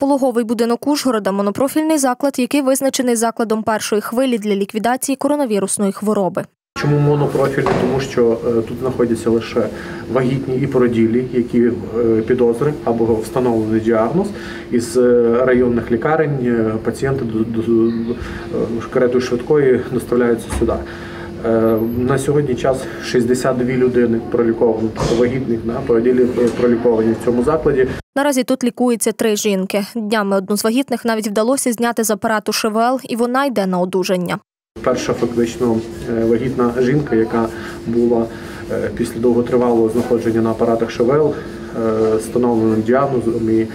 Пологовий будинок Ужгорода монопрофільний заклад, який визначений закладом першої хвилі для ліквідації коронавірусної хвороби. Чому монопрофільний? Тому що е, тут знаходяться лише вагітні і породілі, які е, підозри або встановлений діагноз. Із е, районних лікарень пацієнти до, каретою швидкої доставляються сюди. Е, На сьогодні час 62 людини проліковано, тобто вагітних да, породілі е, проліковані в цьому закладі. Наразі тут лікується три жінки. Днями одну з вагітних навіть вдалося зняти з апарату ШВЛ, і вона йде на одужання. Перша фактично е, вагітна жінка, яка була е, після довготривалого знаходження на апаратах ШВЛ, встановленим діагнозом і е,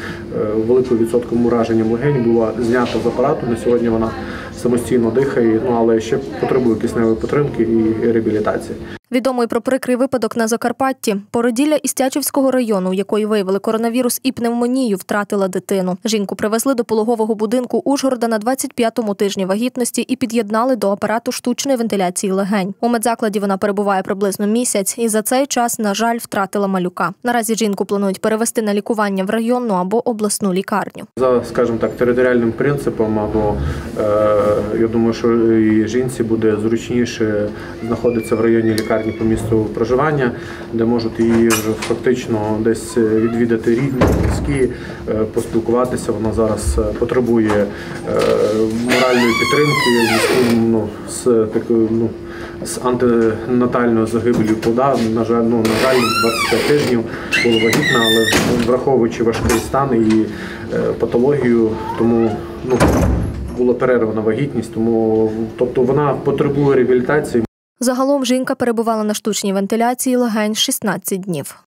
великим відсотком ураження легень була знята з апарату. На сьогодні вона самостійно дихає, ну але ще потребує кисневої підтримки і реабілітації. Відомий про прикрий випадок на Закарпатті. Породілля із Тячівського району, якої виявили коронавірус і пневмонію, втратила дитину. Жінку привезли до пологового будинку Ужгорода на 25-му тижні вагітності і під'єднали до апарату штучної вентиляції легень. У медзакладі вона перебуває приблизно місяць, і за цей час, на жаль, втратила малюка. Наразі жінку планують перевести на лікування в районну або обласну лікарню. За, скажімо так, територіальним принципом, або е, я думаю, що і жінці буде зручніше знаходитися в районній лікарні по місту проживання, де можуть її вже фактично десь відвідати рідні, близькі, е, поспілкуватися. Вона зараз е, потребує е, моральної підтримки, ну, з такою, ну. З антинатальною загибелью плода, на жаль, ну на жаль, 25 тижнів було вагітна, але враховуючи важкий стан і е, патологію, тому ну була перервана вагітність, тому тобто вона потребує реабілітації. Загалом жінка перебувала на штучній вентиляції легень 16 днів.